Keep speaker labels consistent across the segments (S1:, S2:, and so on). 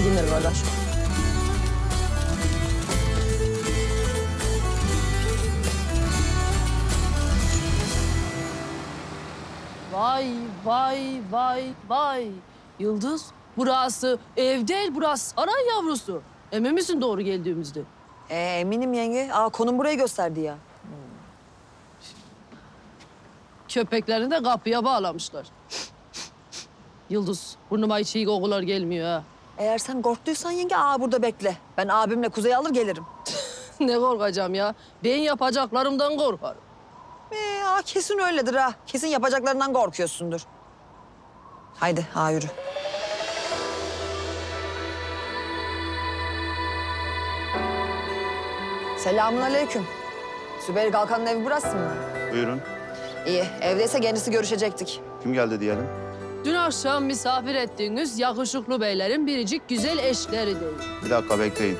S1: kardeş.
S2: Vay vay vay vay. Yıldız burası ev değil burası saray yavrusu. Emin misin doğru geldiğimizde?
S1: Ee, eminim yenge. Aa, konum burayı gösterdi ya.
S2: Köpeklerini de kapıya bağlamışlar. Yıldız burnuma hiç iyi kokular gelmiyor ha.
S1: Eğer sen korktuysan yenge aa burada bekle. Ben abimle Kuzey'i alır gelirim.
S2: ne korkacağım ya? Ben yapacaklarımdan korkarım.
S1: Ee, aa, kesin öyledir ha. Kesin yapacaklarından korkuyorsundur. Haydi ha yürü. Selamun aleyküm. Sübeyir Kalkan'ın evi burası mı?
S3: Buyurun.
S1: İyi, evdeyse kendisi görüşecektik.
S3: Kim geldi diyelim?
S2: Dün akşam misafir ettiğiniz yakışıklı beylerin biricik güzel eşleri değil.
S3: Bir dakika bekleyin.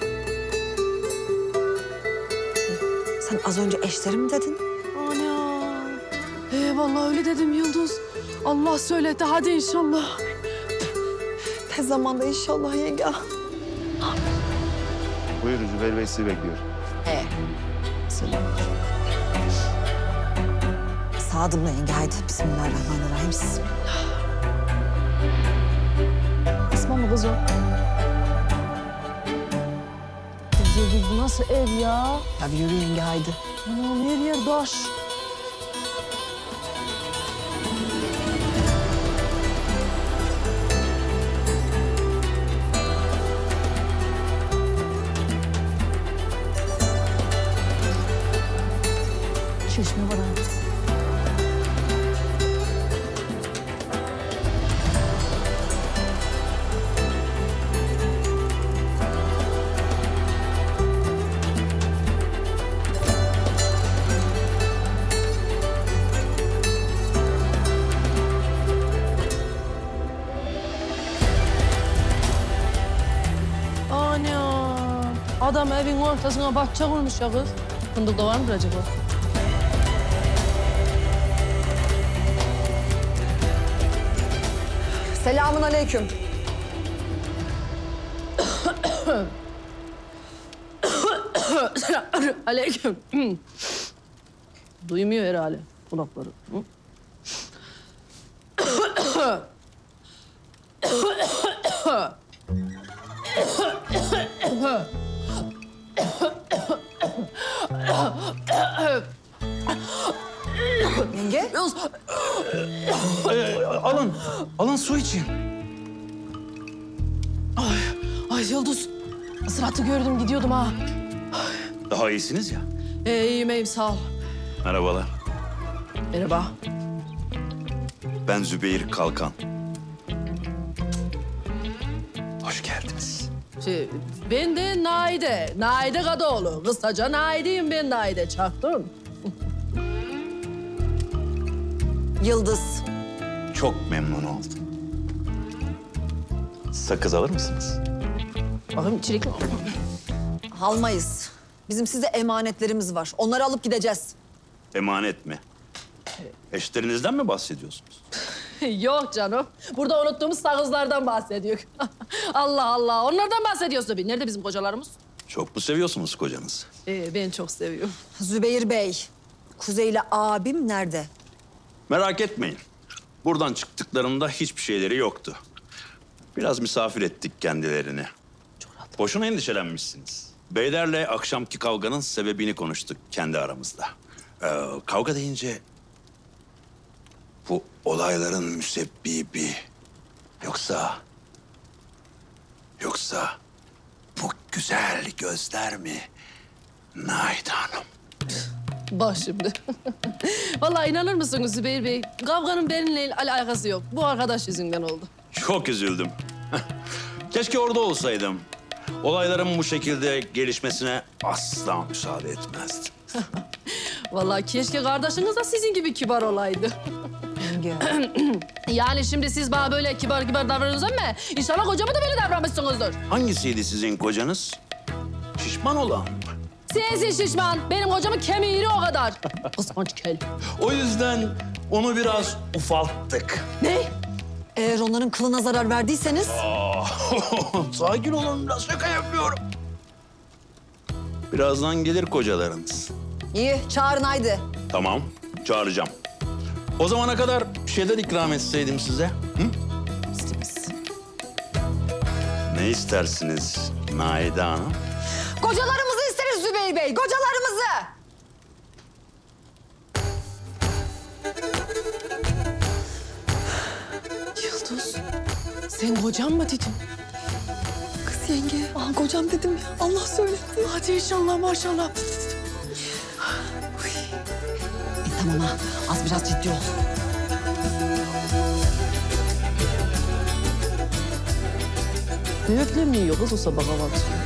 S1: Sen az önce eşlerim dedin.
S2: Ana. Ee, vallahi öyle dedim Yıldız. Allah söyledi hadi inşallah.
S1: Tez zamanda inşallah yenge.
S3: Buyurun Zübeyir Bey sizi bekliyor.
S1: Ee, selam. Sadımla yenge haydi. Bismillahirrahmanirrahim. Bismillah.
S2: Mı kız o? Kız Yıldız bu nasıl ev ya?
S1: Hadi yürü yenge haydi.
S2: Anam her yer taş. Çeşme var ha. Adam evin ortasına bahçe kurmuş ya kız. Fındık da var mıdır acaba?
S1: Selamun aleyküm.
S2: Aleyküm. Duymuyor herhalde kulakları. Hı?
S1: Yenge?
S2: Yıldız,
S4: Alın, alın su için.
S2: Ay Yıldız. Sıratı gördüm gidiyordum ha.
S4: Daha iyisiniz ya.
S2: Ee, iyiyim iyiyim sağ ol.
S4: Merhabalar.
S2: Merhaba.
S4: Ben Zübeyir Kalkan. Hoş geldiniz.
S2: Şey, ben de Naide. Naide Kadıoğlu. Kısaca Naide'yim ben Naide. Çaktın.
S1: Yıldız.
S4: Çok memnun oldum. Sakız alır mısınız?
S2: Bakayım çilekli?
S1: Almayız. Bizim size emanetlerimiz var. Onları alıp gideceğiz.
S4: Emanet mi? Eşlerinizden mi bahsediyorsunuz?
S2: Yok canım. Burada unuttuğumuz sakızlardan bahsediyor. Allah Allah. Onlardan bahsediyorsun tabii. Nerede bizim kocalarımız?
S4: Çok mu seviyorsunuz kocanızı?
S2: Ee, ben çok seviyorum.
S1: Zübeyir Bey. Kuzey ile abim nerede?
S4: Merak etmeyin. Buradan çıktıklarında hiçbir şeyleri yoktu. Biraz misafir ettik kendilerini. Boşuna endişelenmişsiniz. Beylerle akşamki kavganın sebebini konuştuk kendi aramızda. Ee, kavga deyince bu olayların müsebbibi yoksa yoksa bu güzel gözler mi Nahide Hanım?
S2: Bak şimdi. Vallahi inanır mısınız Zübeyir Bey? Kavganın benimle alakası yok. Bu arkadaş yüzünden oldu.
S4: Çok üzüldüm. Keşke orada olsaydım. Olayların bu şekilde gelişmesine asla müsaade etmezdim.
S2: Vallahi keşke kardeşiniz de sizin gibi kibar olaydı. Yani şimdi siz bana böyle kibar kibar davranıyorsunuz ama inşallah kocama da böyle davranmışsınızdır.
S4: Hangisiydi sizin kocanız? Şişman olan mı?
S2: Sensin şişman. Benim kocamın kemiği iri o kadar. Kıskanç kel.
S4: O yüzden onu biraz ufalttık.
S2: Ne?
S1: Eğer onların kılına zarar verdiyseniz...
S4: Aa, sakin olun biraz şaka yapıyorum. Birazdan gelir kocalarınız.
S1: İyi çağırın haydi.
S4: Tamam, çağıracağım. O zamana kadar bir şeyler ikram etseydim size. Hı? Ne istersiniz Naide Hanım?
S1: Kocalarımızı Bey, kocalarımızı.
S2: Yıldız, sen kocan mı dedin?
S1: Kız yenge, aa kocam dedim ya. Allah söyletti.
S2: Hadi inşallah maşallah.
S1: E tamam ha, az biraz ciddi ol.
S2: Ne öflenmiyor kız o sabah kahvaltısı?